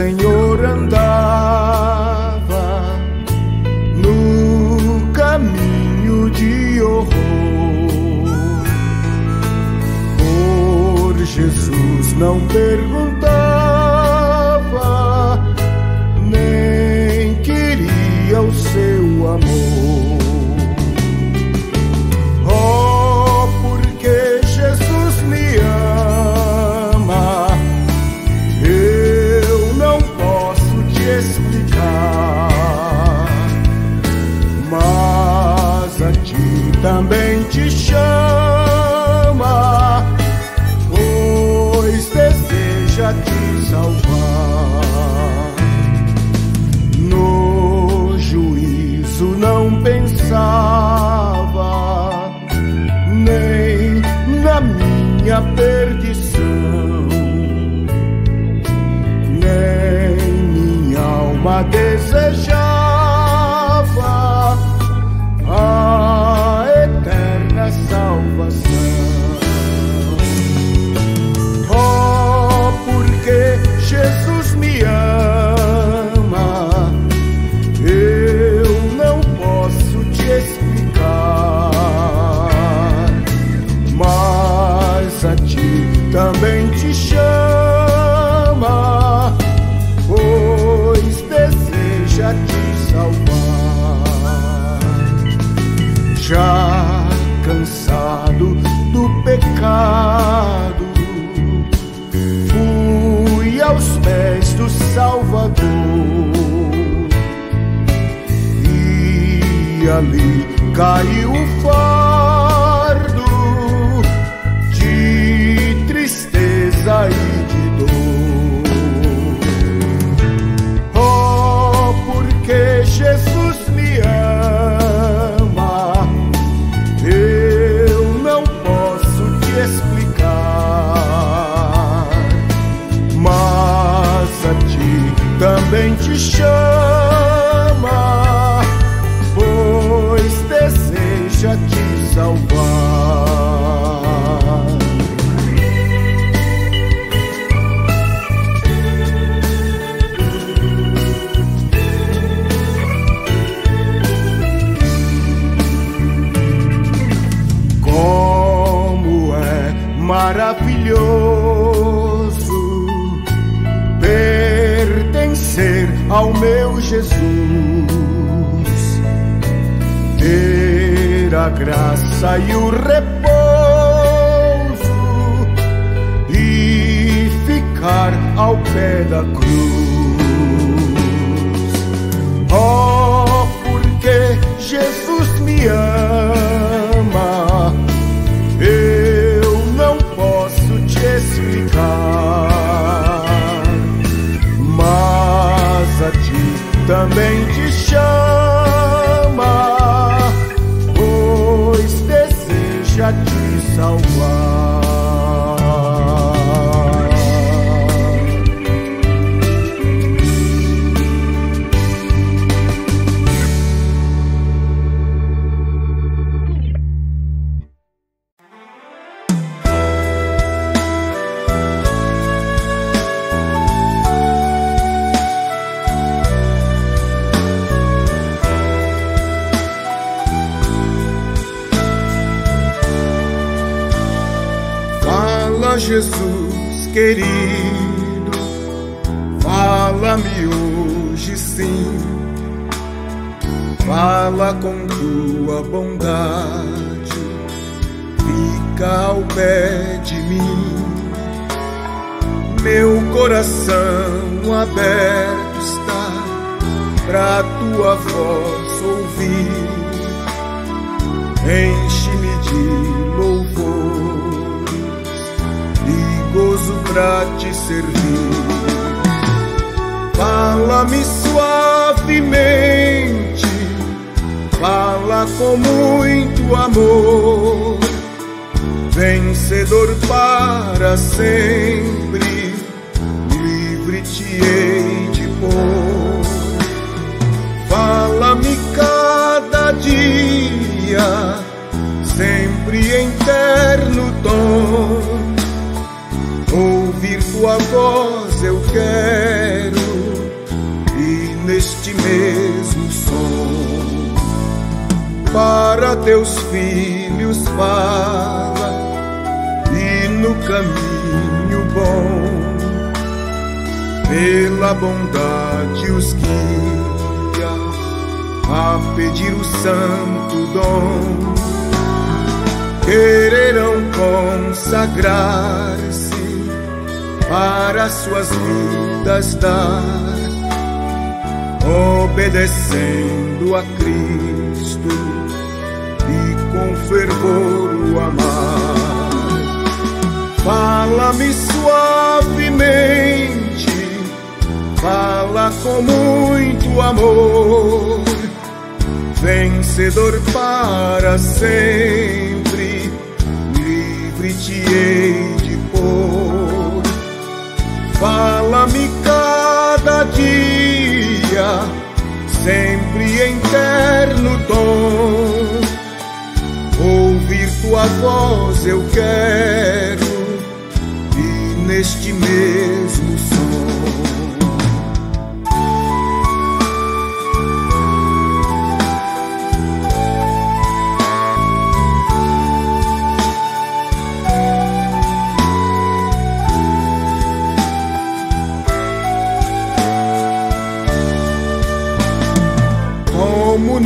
Senhor andava Jesus querido, fala-me hoje sim. Fala com tua bondade, fica ao pé de mim. Meu coração aberto está pra tua voz ouvir. Enche-me de pra te servir. Fala-me suavemente, fala com muito amor, vencedor para sempre, livre te hei de pôr. Fala-me cada dia, sempre em terno tom Ouvir tua voz eu quero e neste mesmo som. Para teus filhos fala e no caminho bom pela bondade os guia a pedir o santo dom. Quererão consagrar-se para suas vidas dar, obedecendo a Cristo e com fervor o amar. Fala-me suavemente, fala com muito amor, vencedor para sempre, livre Fala-me cada dia, sempre em terno tom. Ouvir tua voz eu quero, e neste mesmo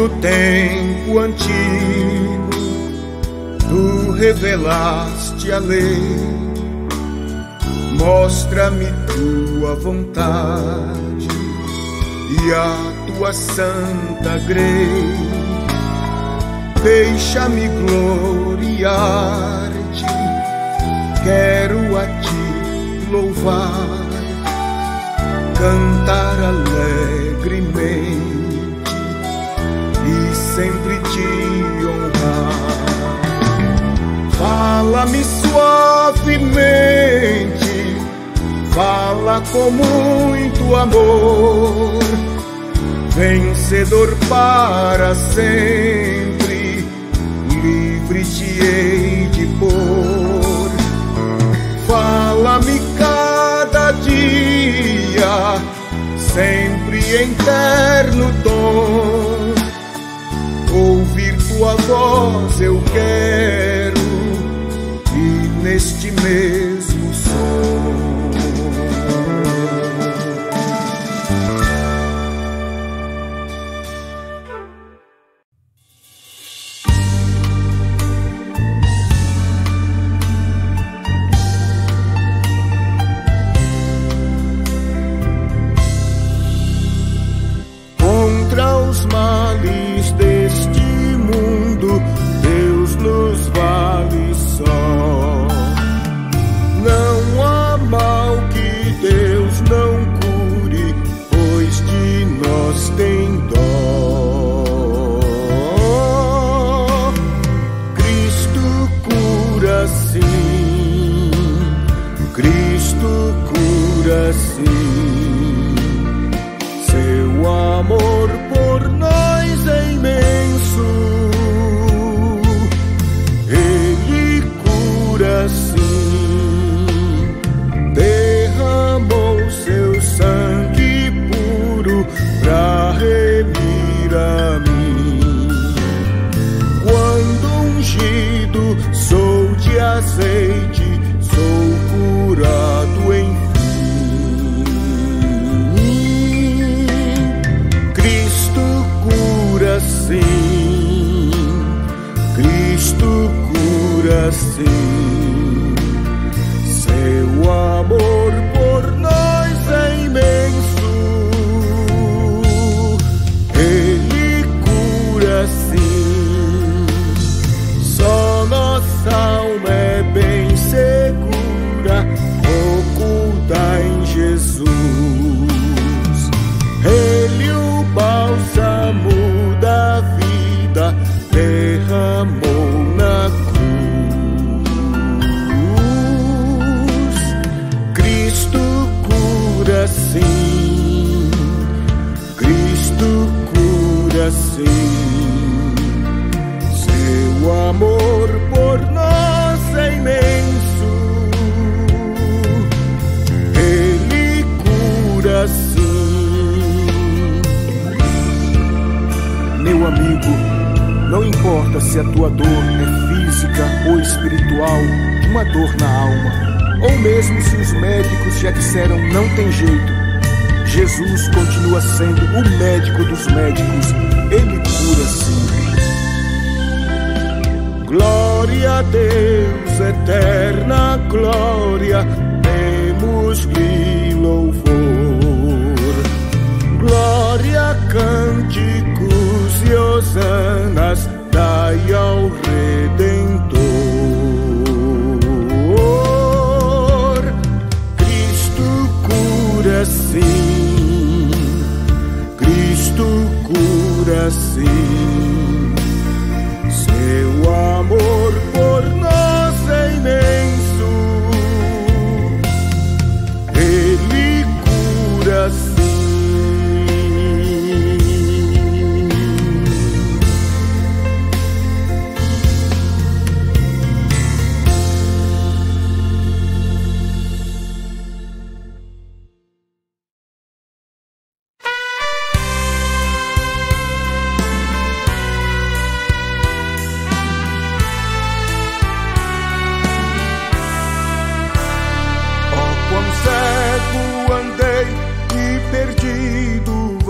no tempo antigo, tu revelaste a lei. Mostra-me tua vontade e a tua santa grei. Deixa-me gloriar-te, quero a ti louvar, cantar alegremente Fala-me suavemente, fala com muito amor, vencedor para sempre, livre te hei de pôr. Fala-me cada dia, sempre em terno tom. Ouvir tua voz eu quero neste mês.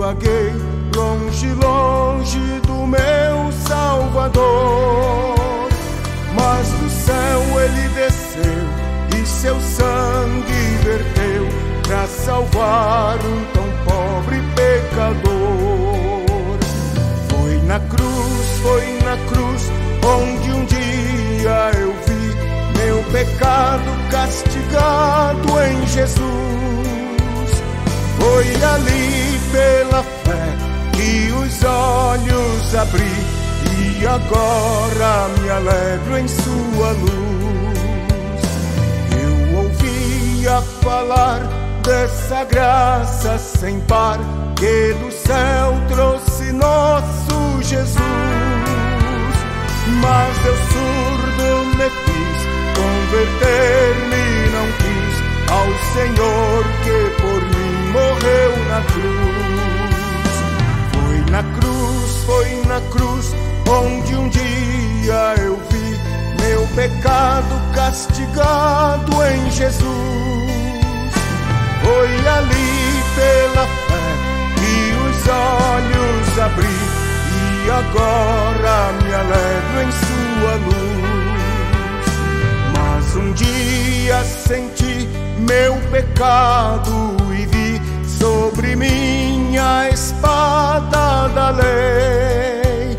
vaguei longe, longe do meu Salvador. Mas do céu ele desceu e seu sangue verteu para salvar um tão pobre pecador. Foi na cruz, foi na cruz onde um dia eu vi meu pecado castigado em Jesus. Foi ali pela fé e os olhos abri e agora me alegro em sua luz. Eu ouvia falar dessa graça sem par que do céu trouxe nosso Jesus. Mas eu surdo me fiz, converter-me não quis ao Senhor que por mim morreu na cruz. Foi na cruz, foi na cruz, onde um dia eu vi meu pecado castigado em Jesus. Foi ali pela fé que os olhos abri e agora me alegro em sua luz. Mas um dia senti meu pecado sobre minha espada da lei.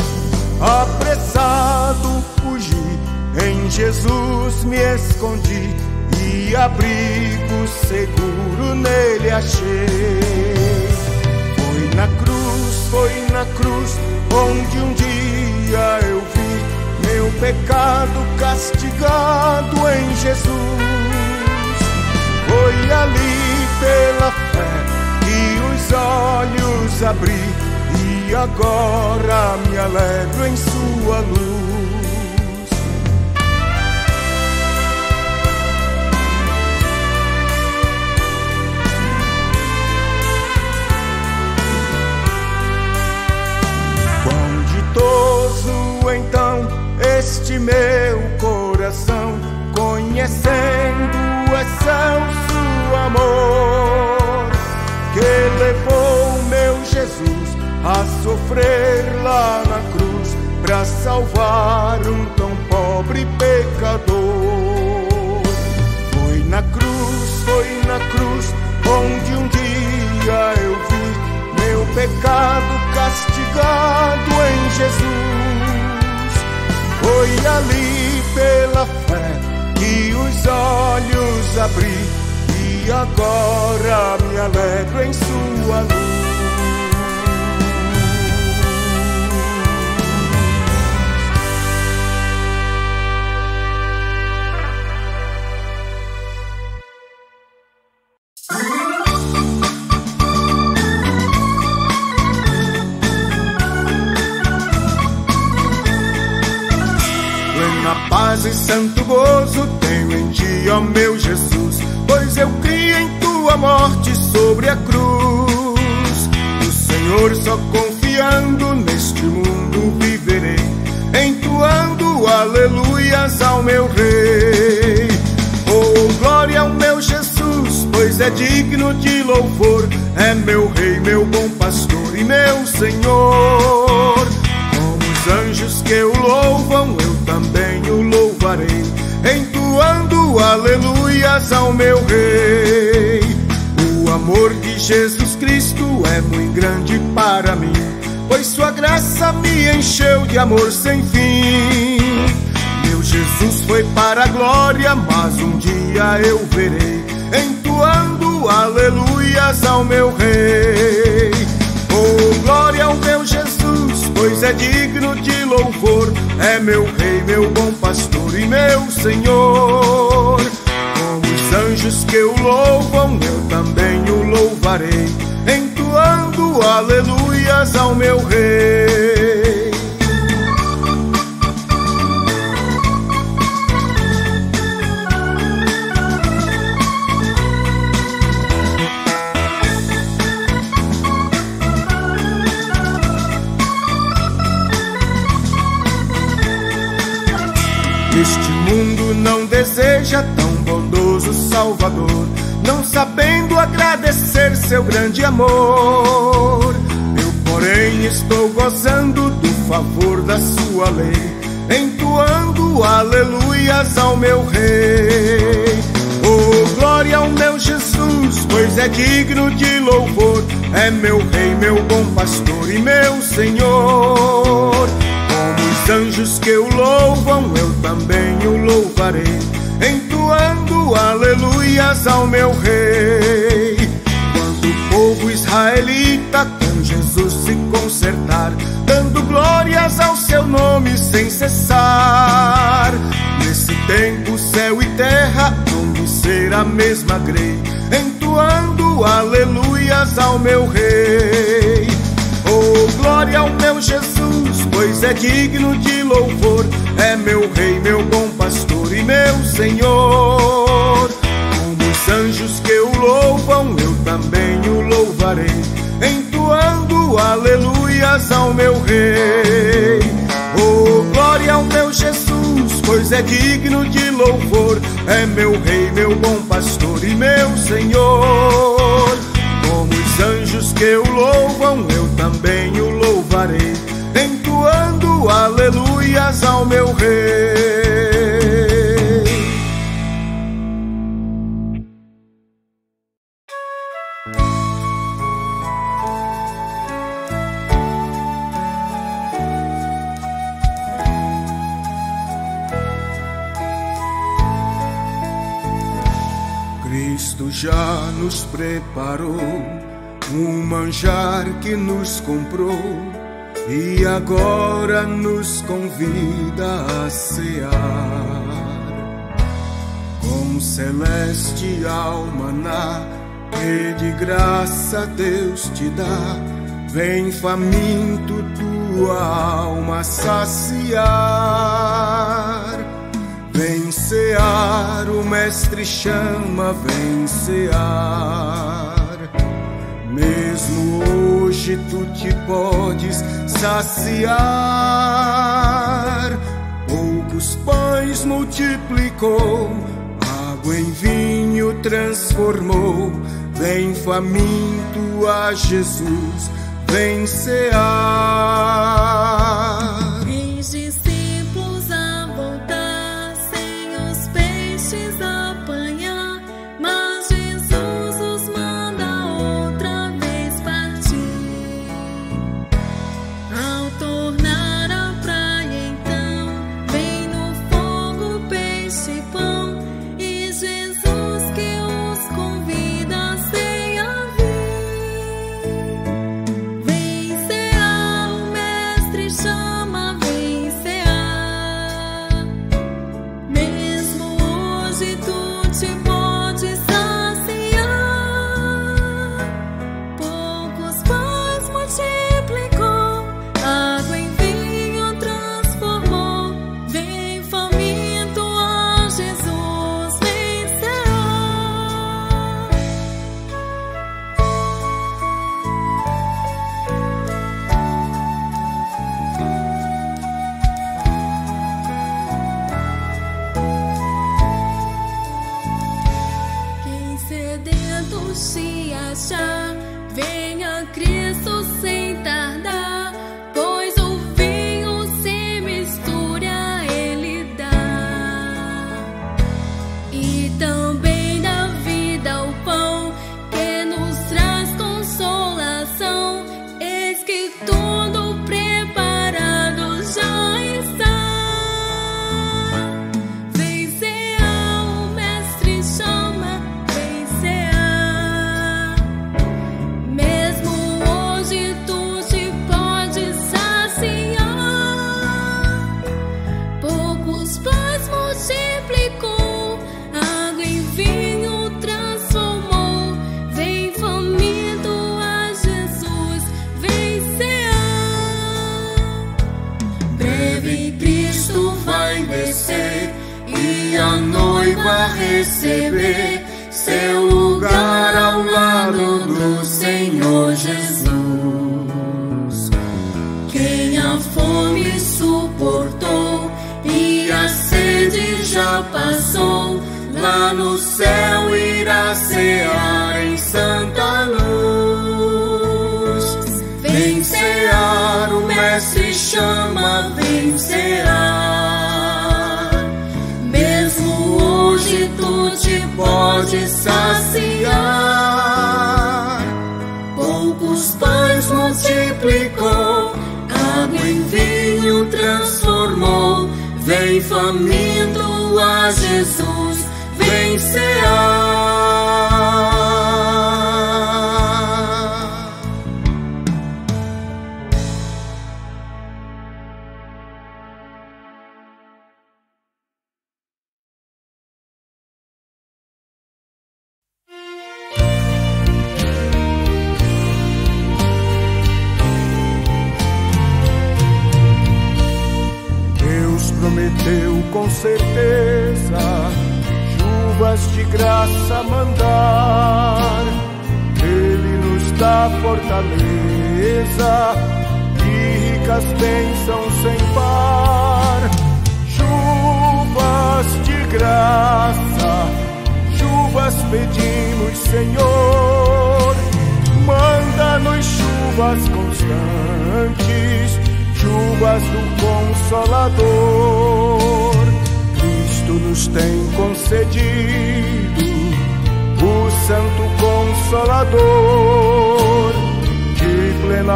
Apressado fugi, em Jesus me escondi e abrigo seguro nele achei. Foi na cruz, foi na cruz, onde um dia eu vi meu pecado castigado em Jesus. Foi ali pela fé os olhos abri e agora me alegro em sua luz. Ditoso então este meu coração, conhecendo o excelso amor que levou meu Jesus a sofrer lá na cruz para salvar um tão pobre pecador. Foi na cruz, foi na cruz onde um dia eu vi meu pecado castigado em Jesus. Foi ali pela fé que os olhos abri e agora me alegro em sua luz. Plena paz e santo gozo tenho em ti, ó meu Jesus, pois eu criei em tua morte sobre a cruz. O Senhor só confiando neste mundo viverei, entoando aleluias ao meu Rei. Oh, glória ao meu Jesus, pois é digno de louvor, é meu Rei, meu bom pastor e meu Senhor. Com os anjos que o louvam, eu também o louvarei, aleluias ao meu Rei. O amor de Jesus Cristo é muito grande para mim, pois Sua graça me encheu de amor sem fim. Meu Jesus foi para a glória, mas um dia eu verei, entoando aleluias ao meu Rei. Oh, glória ao meu Jesus, pois é digno de louvor, é meu Rei, meu bom pastor e meu Senhor. Anjos que o louvam, eu também o louvarei, entoando aleluias ao meu Rei. Este mundo não deseja tão bondoso Salvador, não sabendo agradecer seu grande amor. Eu, porém, estou gozando do favor da sua lei, entoando aleluias ao meu Rei. Oh, glória ao meu Jesus, pois é digno de louvor, é meu Rei, meu bom pastor e meu Senhor. Como os anjos que o louvam, eu também o louvarei, entoando aleluias ao meu Rei. Quando o povo israelita com Jesus se consertar, dando glórias ao seu nome sem cessar. Nesse tempo, céu e terra vão ser a mesma grei, entoando aleluias ao meu Rei. Oh, glória ao meu Jesus, pois é digno de louvor, é meu Rei, meu bom pastor e meu Senhor. Como os anjos que o louvam, eu também o louvarei, entoando aleluias ao meu Rei. Oh, glória ao meu Jesus, pois é digno de louvor. É meu rei, meu bom pastor e meu senhor. Como os anjos que o louvam, eu também o louvarei, entoando aleluias ao meu rei. Nos preparou um manjar que nos comprou e agora nos convida a cear. Com celestial maná que de graça Deus te dá, vem faminto tua alma saciar Vencear, o mestre chama vencear. Mesmo hoje tu te podes saciar. Poucos pães multiplicou, água em vinho transformou. Vem faminto a Jesus vencear. since the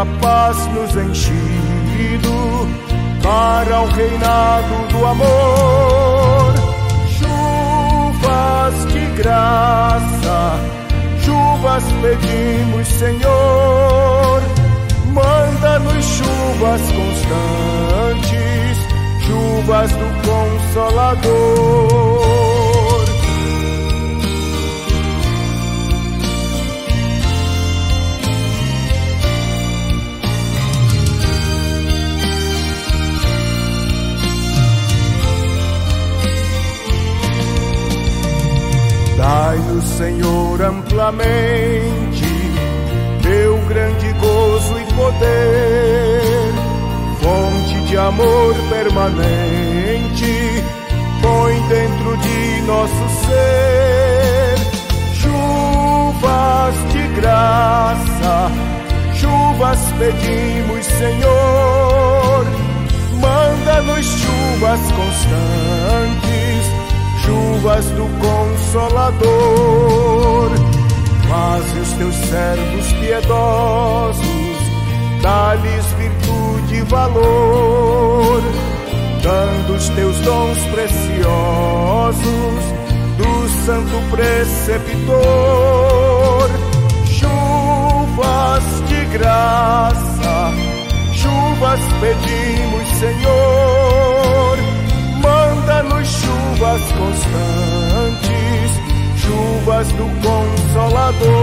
plena paz nos enchido para o reinado do amor. Chuvas de graça, chuvas pedimos, Senhor. Manda-nos chuvas constantes, chuvas do Consolador. Dai-nos, Senhor, amplamente teu grande gozo e poder, fonte de amor permanente, põe dentro de nosso ser. Chuvas de graça, chuvas pedimos, Senhor, manda-nos chuvas constantes chuvas do Consolador. Faze os teus servos piedosos, dá-lhes virtude e valor, dando os teus dons preciosos do Santo Preceptor. Chuvas de graça, chuvas pedimos, Senhor manda-nos chuvas constantes, chuvas do Consolador.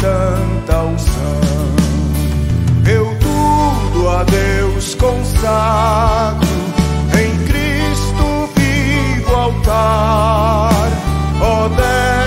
santa unção. Eu tudo a Deus consagro, em Cristo vivo altar, ó Deus.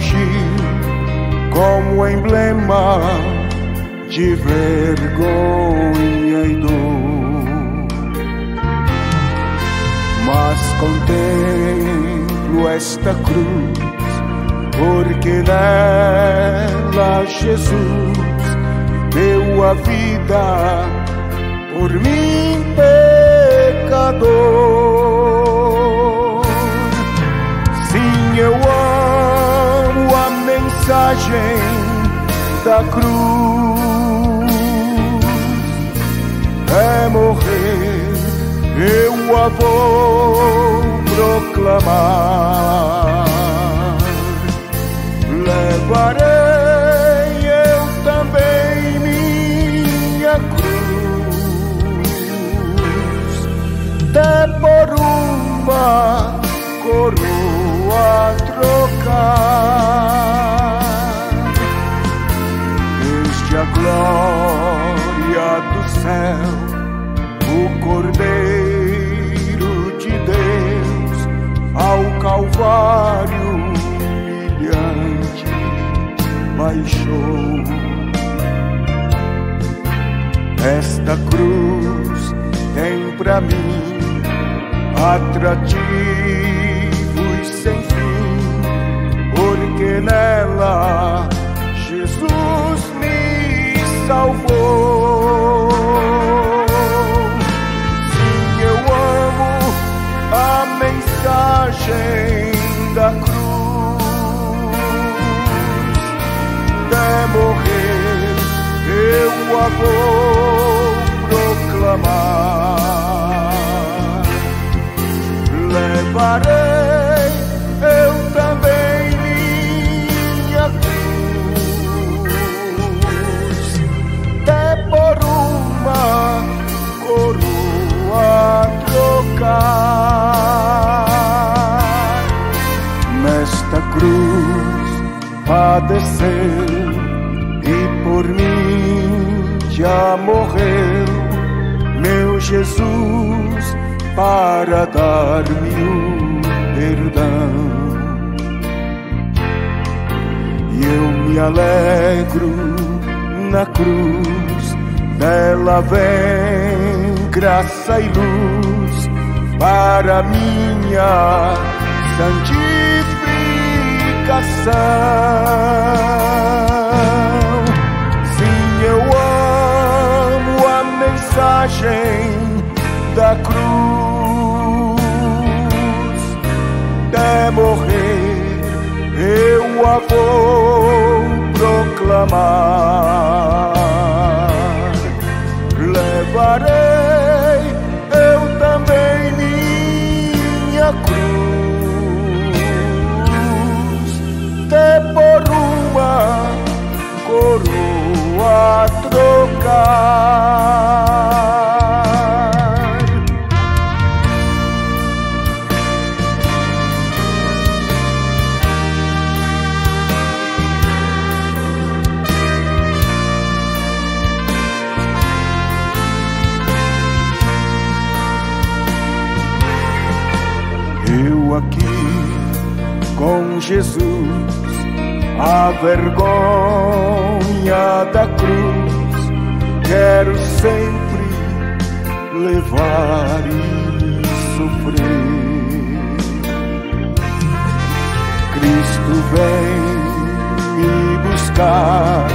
Fugiu como emblema de vergonha e dor. Mas contemplo esta cruz, porque nela Jesus deu a vida por mim, pecador. Mensagem da cruz. É morrer, eu a vou proclamar. Levarei eu também minha cruz, até por uma coroa trocar. Desde a glória do céu, o Cordeiro de Deus, ao Calvário humilhante baixou. Esta cruz tem pra mim atrativos sem fim, porque nela salvou. Sim, eu amo a mensagem da cruz. De morrer, eu a vou proclamar. Levarei Nesta cruz padeceu e por mim já morreu, meu Jesus, para dar-me o perdão. E eu me alegro na cruz, dela vem graça e luz para minha santificação. Sim, eu amo a mensagem da cruz. De morrer, eu a vou proclamar. Vergonha da cruz, quero sempre levar e sofrer. Cristo vem me buscar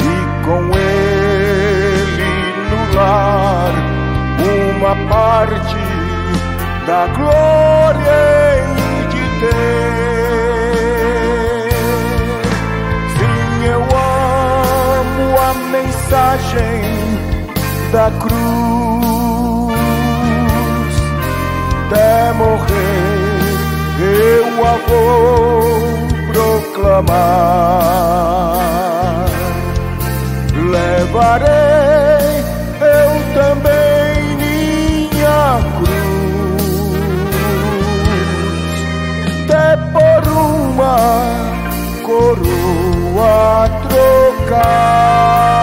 e com ele no lar uma parte da glória de ter. Mensagem da cruz. De morrer, eu a vou proclamar. Levarei eu também minha cruz, até por uma coroa trocar.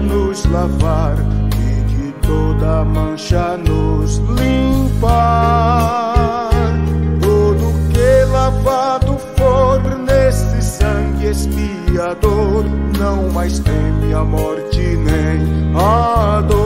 nos lavar e de toda mancha nos limpar. Todo que lavado for nesse sangue expiador, não mais teme a morte nem a dor.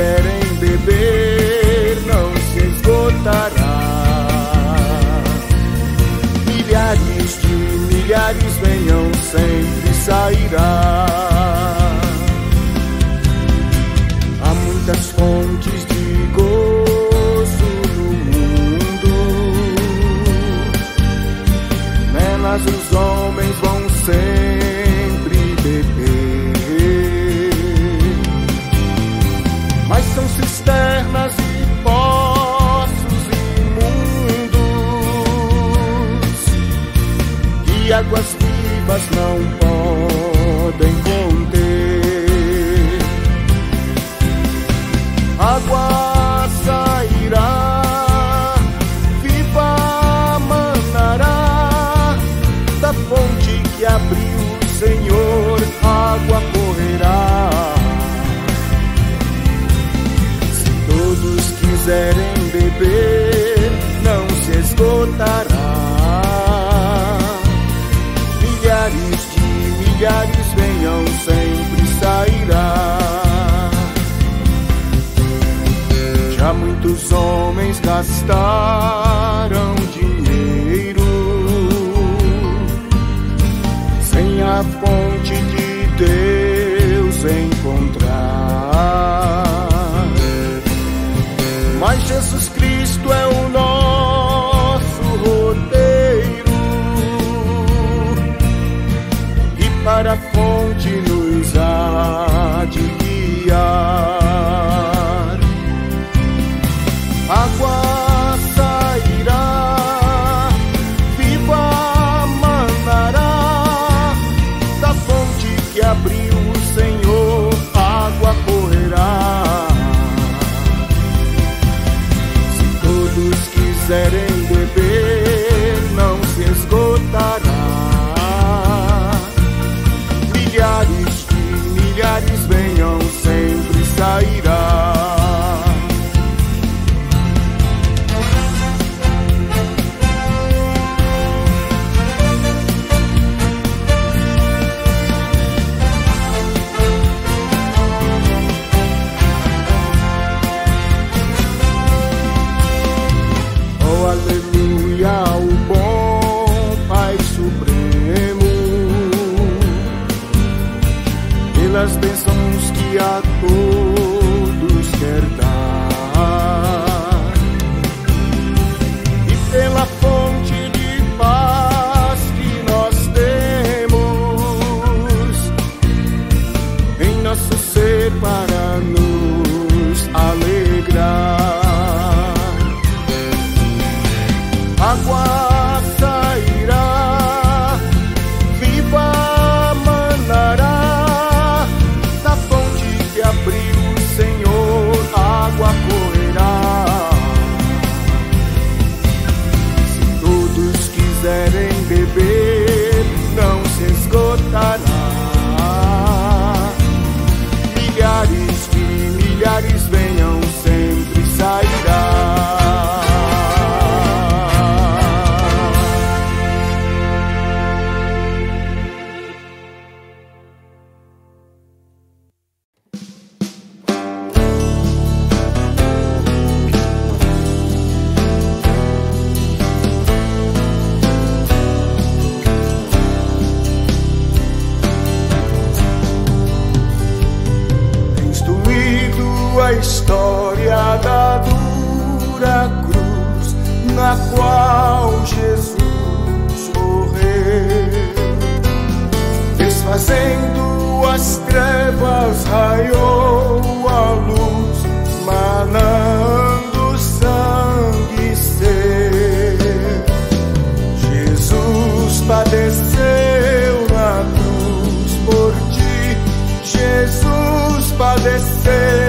quiserem beber, não se esgotará. Milhares de milhares venham, sempre sairá. mas não qual Jesus morreu, desfazendo as trevas, raiou a luz, manando sangue seu. Jesus padeceu na cruz por ti, Jesus padeceu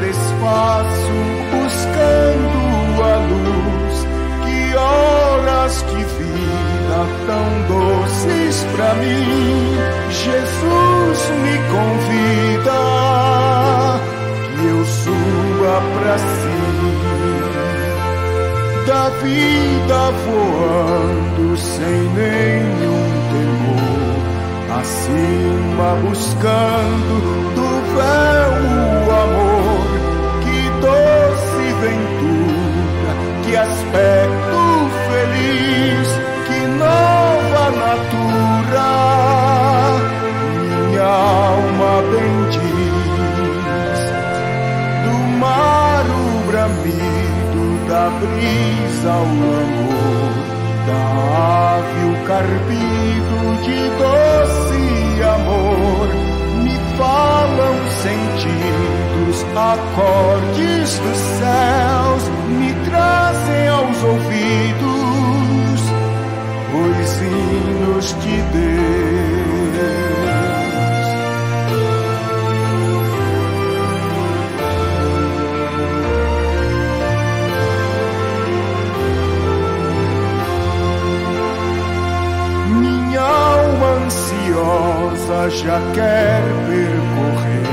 desfaço buscando a luz. Que horas que vida tão doces pra mim, Jesus me convida que eu suba pra si da vida voando sem nenhum temor, acima buscando do véu o amor, que aspecto feliz, que nova natura, minha alma bendiz do mar o bramido, da brisa o amor, da ave o carpido de doce amor, me falam sentidos, acordes dos céus, me trazem teus ouvidos os hinos de Deus. Minha alma ansiosa já quer percorrer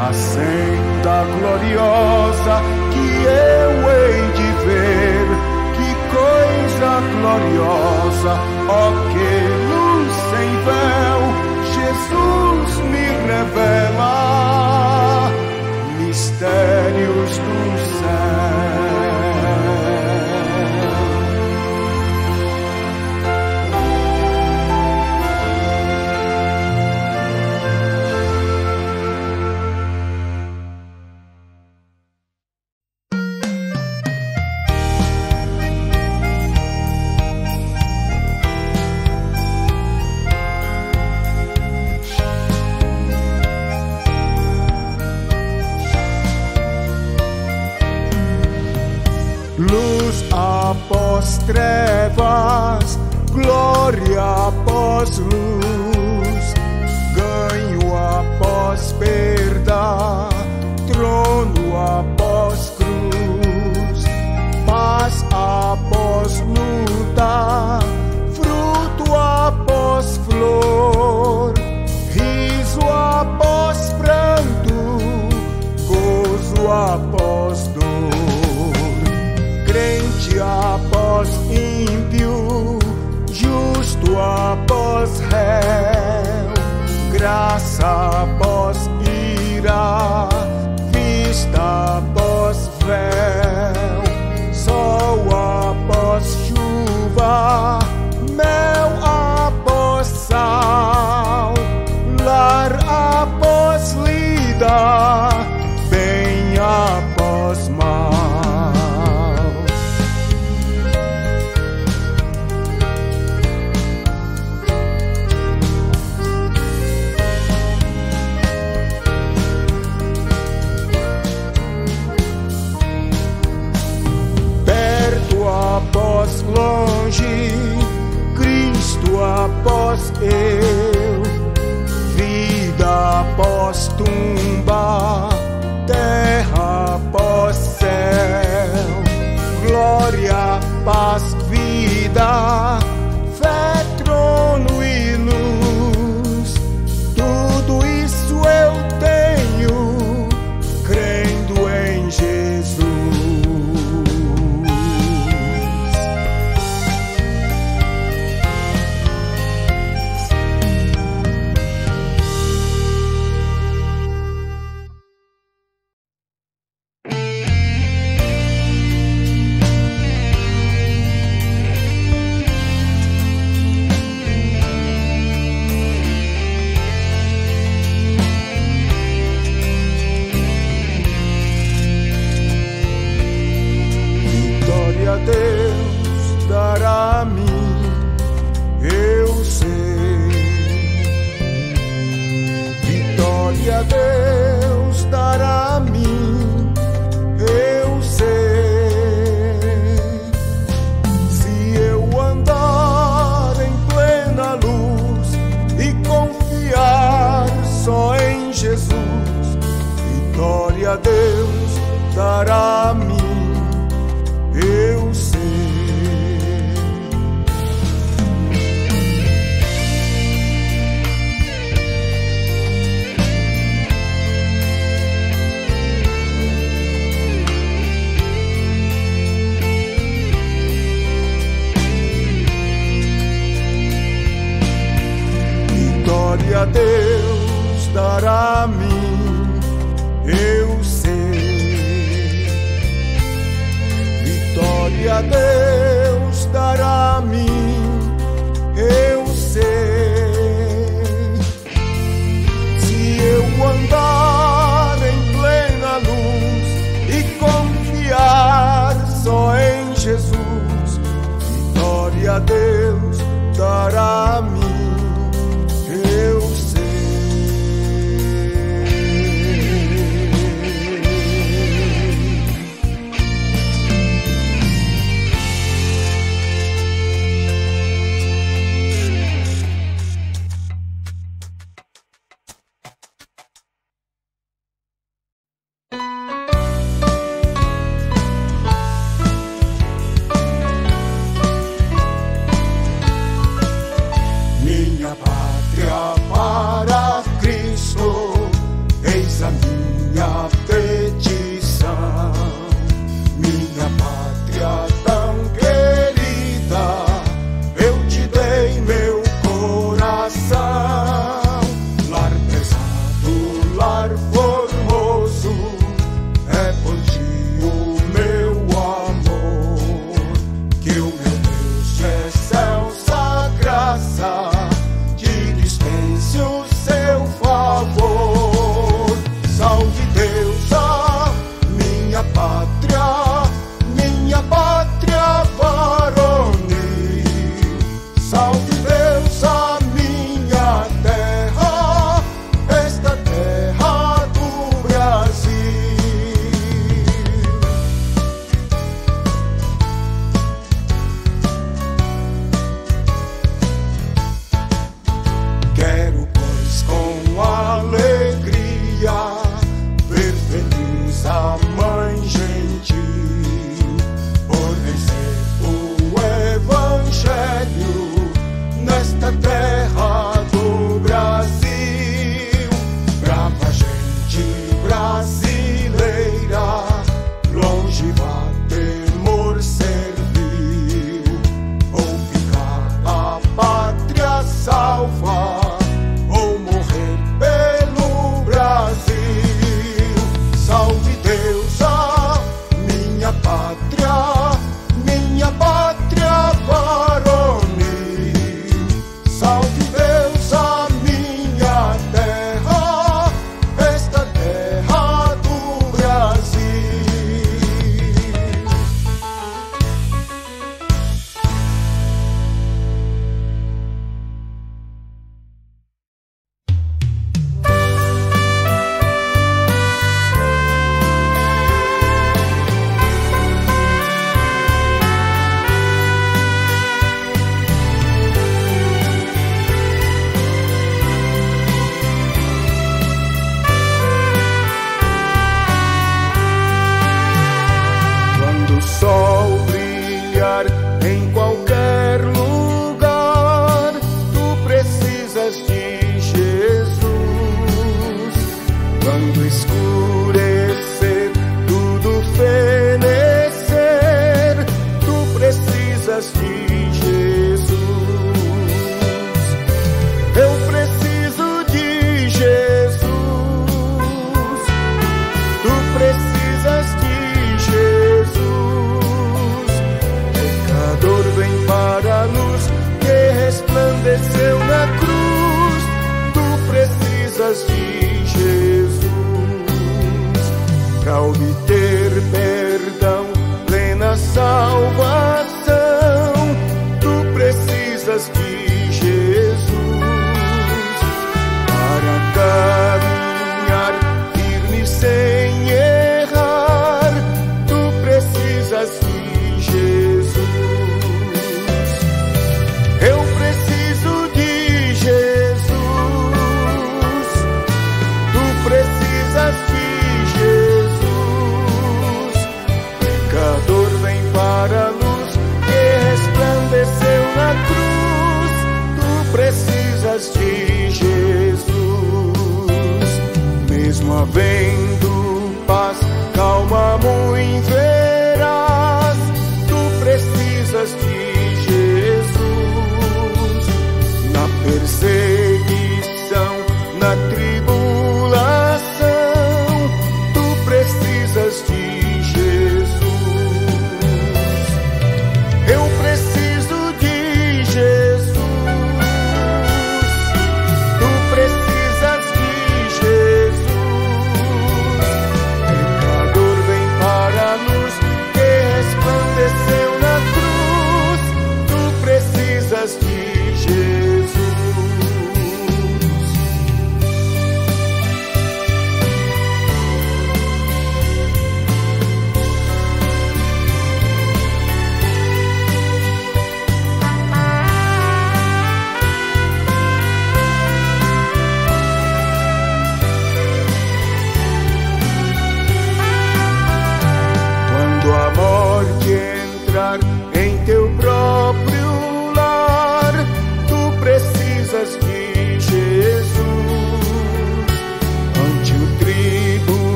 a senda gloriosa que eu gloriosa, ó que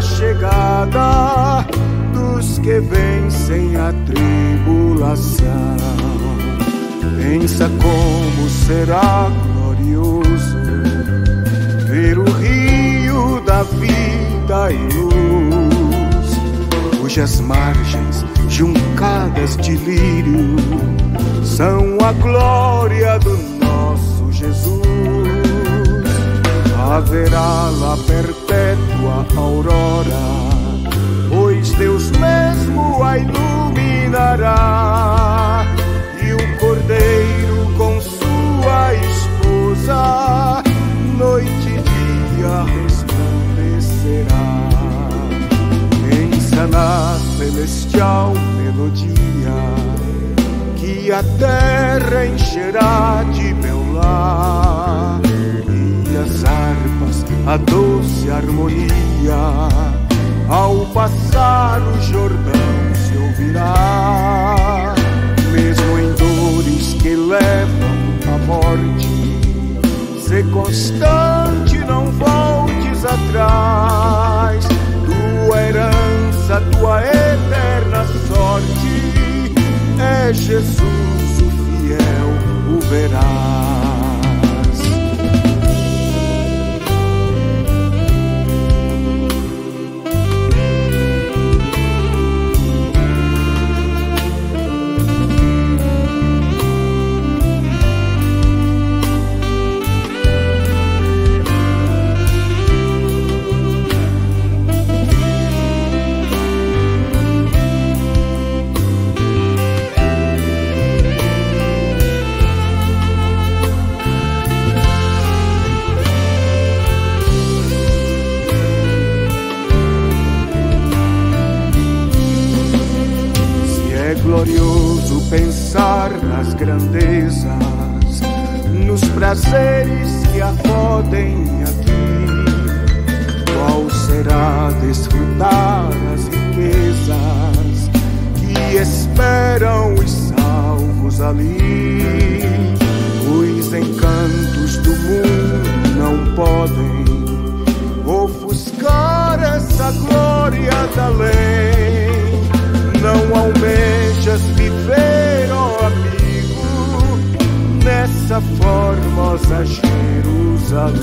a chegada dos que vencem a tribulação. Pensa como será glorioso ver o rio da vida e luz, cujas margens juncadas de lírio são a glória do nosso Jesus. Haverá lá perto tua aurora, pois Deus mesmo a iluminará. E o cordeiro com sua esposa, noite e dia resplandecerá. Pensa na celestial melodia, que a terra encherá de meu lar a doce harmonia ao passar o Jordão se ouvirá mesmo em dores que levam à morte ser constante não voltes atrás tua herança tua eterna sorte é Jesus o fiel, o verás. Glorioso pensar nas grandezas, nos prazeres que acodem aqui, qual será desfrutar as riquezas que esperam os salvos ali? Os encantos do mundo não podem ofuscar essa glória da lei. Não almejas viver, ó amigo, nessa formosa Jerusalém.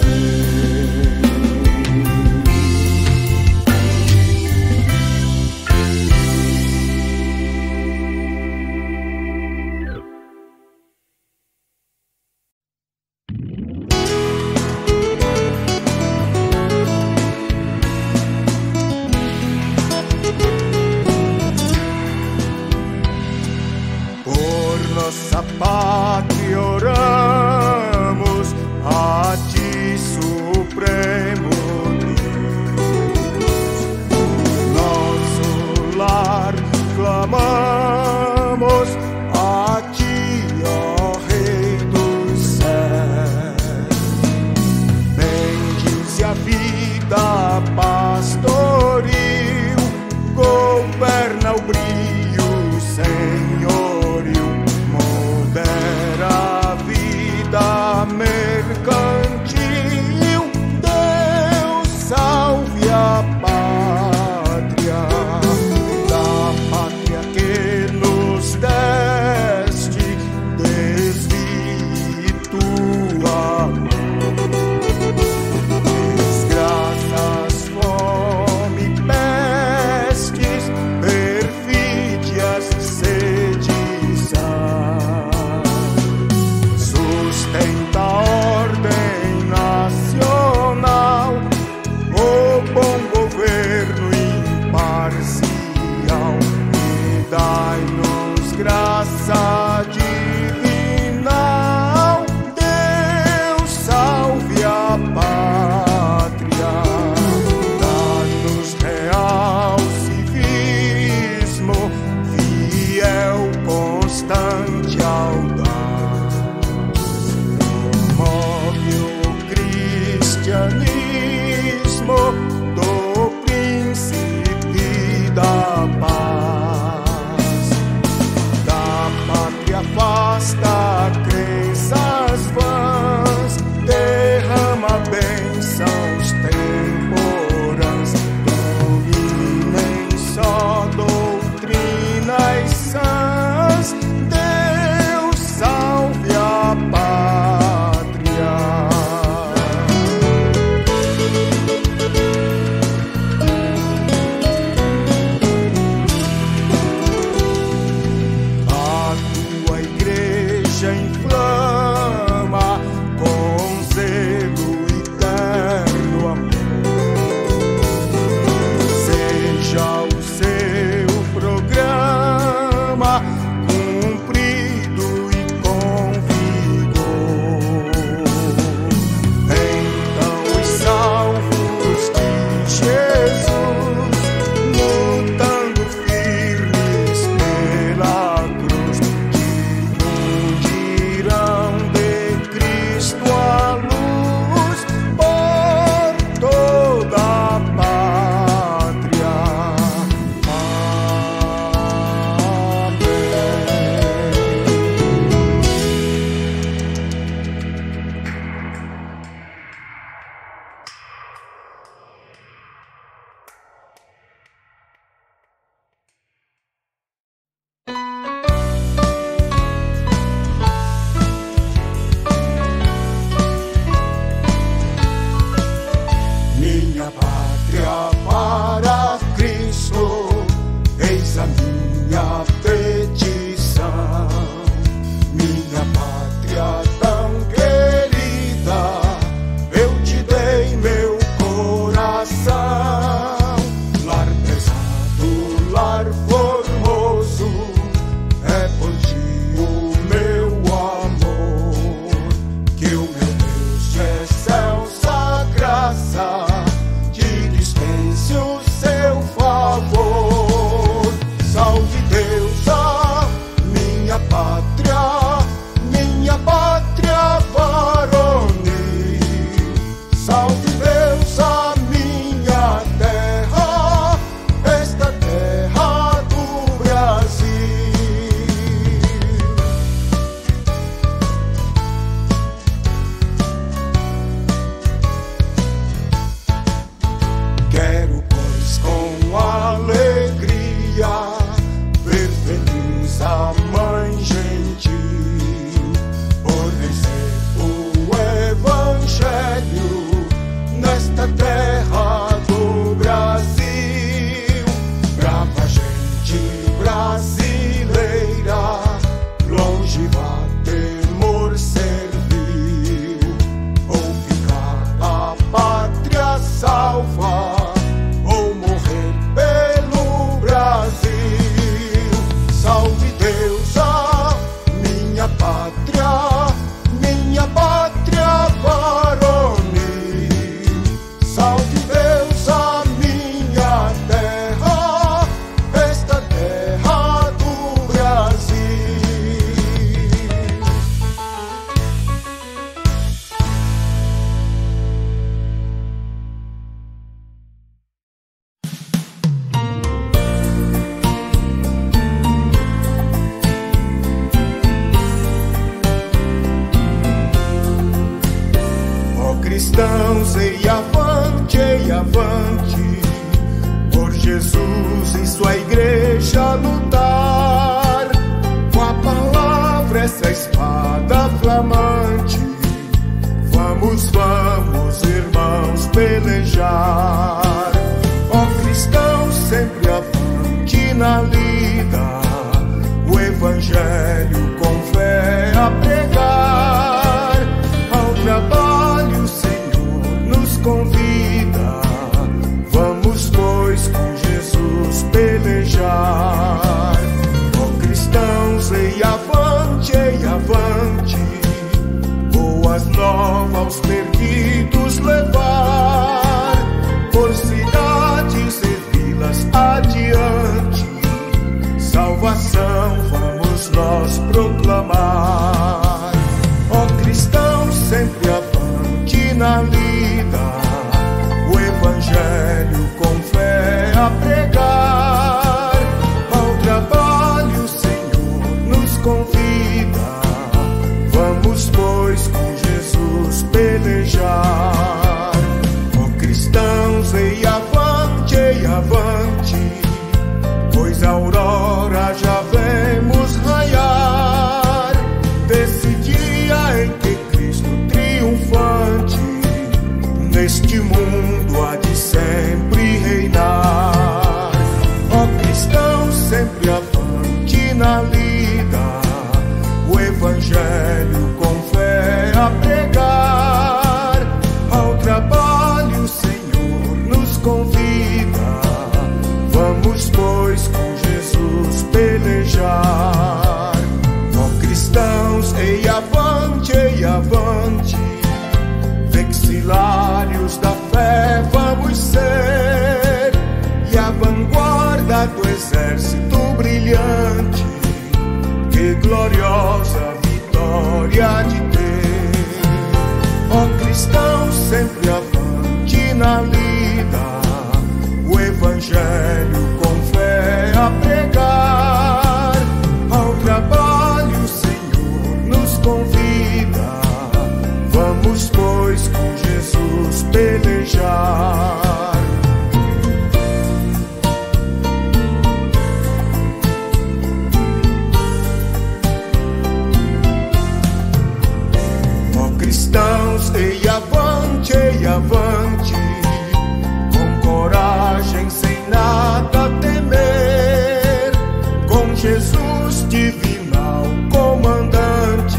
Deus divinal comandante,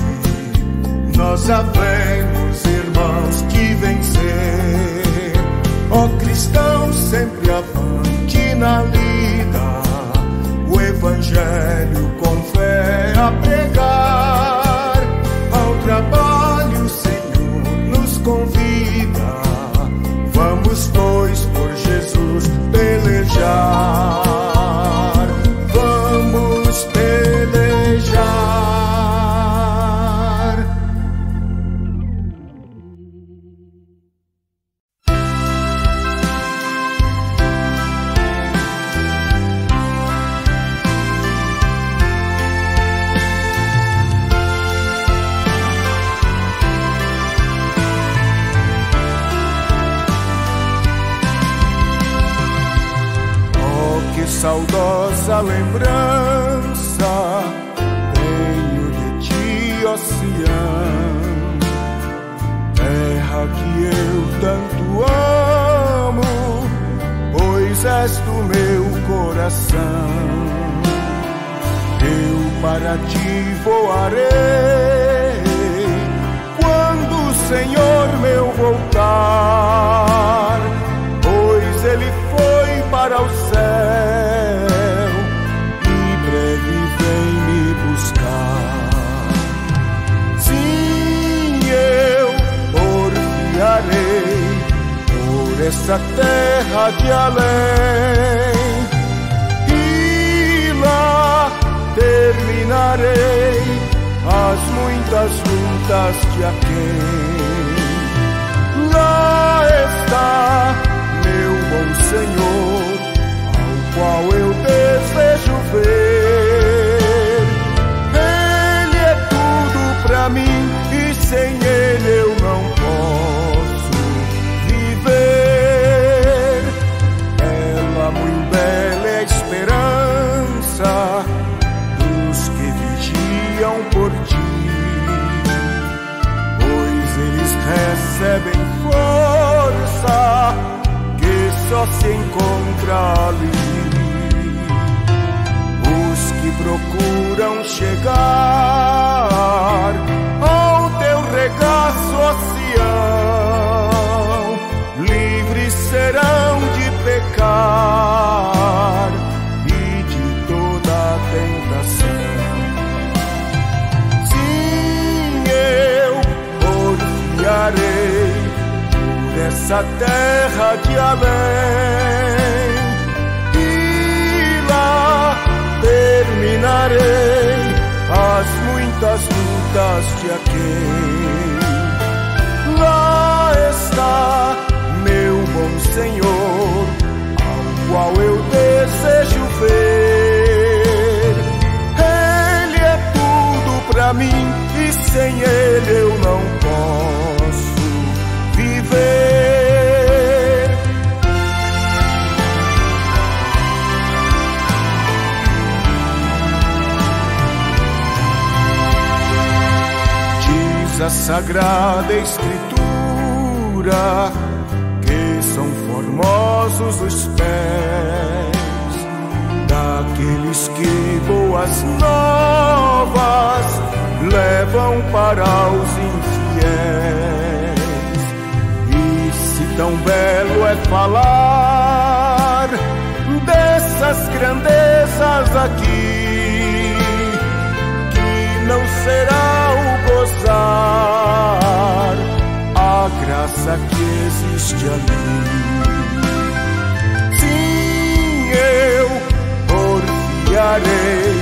nós havemos irmãos que vencer. Ó cristão, sempre avante na lida, o evangelho com fé a pregar. coração. Eu para ti voarei quando o Senhor meu voltar, pois ele foi para o céu e breve vem me buscar. Sim, eu porfiarei por essa terra de além terminarei as muitas lutas que aqui lá está meu bom Senhor, ao qual eu desejo ver. Ele é tudo para mim e sem ele eu não posso viver. Ela muito bela é a esperança. recebem força que só se encontra ali. Os que procuram chegar ao teu regaço, oceão, livres serão de pecar. Por essa terra de além e lá terminarei as muitas lutas de aquém. Lá está meu bom Senhor, ao qual eu desejo ver. Ele é tudo pra mim e sem ele eu não posso viver. Diz a Sagrada Escritura que são formosos os pés daqueles que boas novas levam para os infiéis. Tão belo é falar dessas grandezas aqui, que não será o gozar a graça que existe ali. Sim, eu porfiarei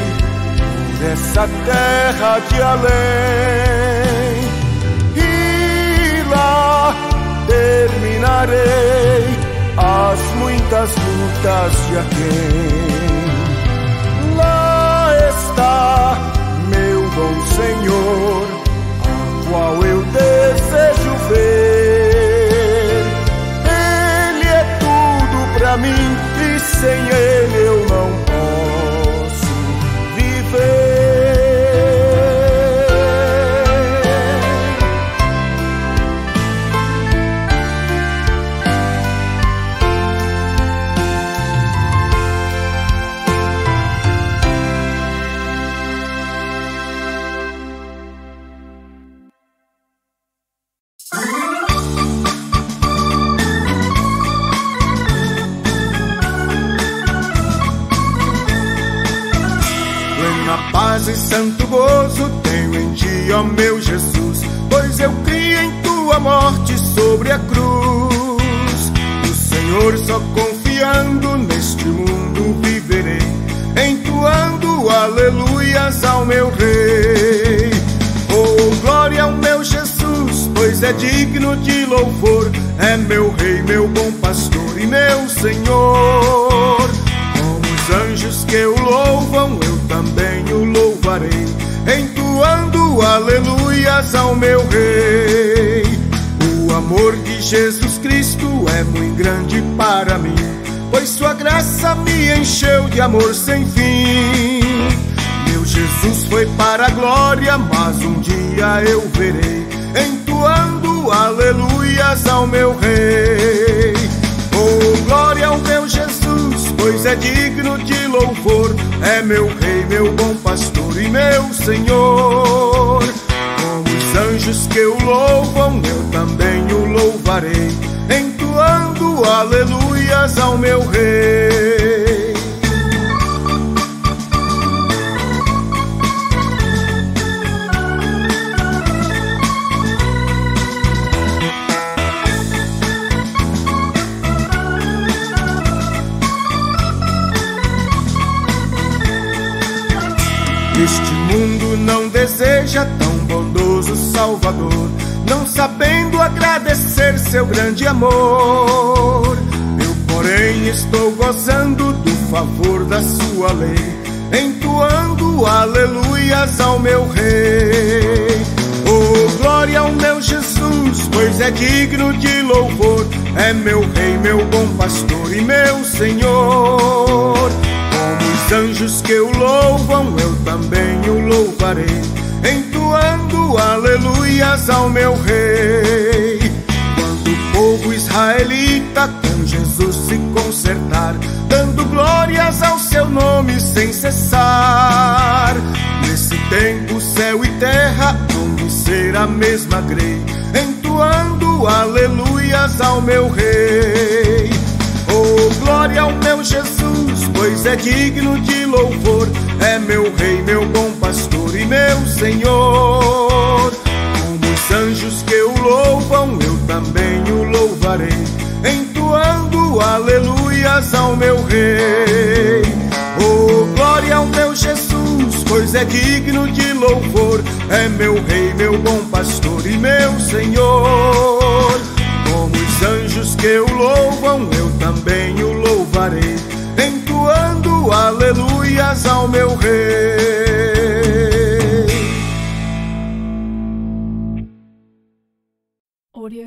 por essa terra de além terminarei as muitas lutas de aquém. Lá está meu bom Senhor, a qual eu desejo ver. Ele é tudo pra mim e sem ele eu não ao meu Rei. Oh, glória ao meu Jesus, pois é digno de louvor, é meu Rei, meu bom pastor e meu Senhor. Como os anjos que o louvam, eu também o louvarei, entoando aleluias ao meu Rei. O amor de Jesus Cristo é muito grande para mim, pois sua graça me encheu de amor sem fim. Jesus foi para a glória, mas um dia eu verei, entoando aleluias ao meu Rei. Oh, glória ao meu Jesus, pois é digno de louvor, é meu Rei, meu bom pastor e meu Senhor. Como os anjos que o louvam, eu também o louvarei, entoando aleluias ao meu Rei. Deseja tão bondoso Salvador, não sabendo agradecer seu grande amor. Eu, porém, estou gozando do favor da sua lei, entoando aleluias ao meu Rei. Oh, glória ao meu Jesus, pois é digno de louvor, é meu Rei, meu bom pastor e meu Senhor. Como os anjos que o louvam, eu também o louvarei, entoando aleluias ao meu rei. Quando o povo israelita com Jesus se consertar, dando glórias ao seu nome sem cessar. Nesse tempo, céu e terra vão ser a mesma grei, entoando aleluias ao meu rei. Oh, glória ao meu Jesus, pois é digno de louvor Senhor. Como os anjos que o louvam, eu também o louvarei, entoando aleluias ao meu rei. Oh, glória ao meu Jesus, pois é digno de louvor, é meu rei, meu bom pastor e meu Senhor. Como os anjos que o louvam, eu também o louvarei, entoando aleluias ao meu rei.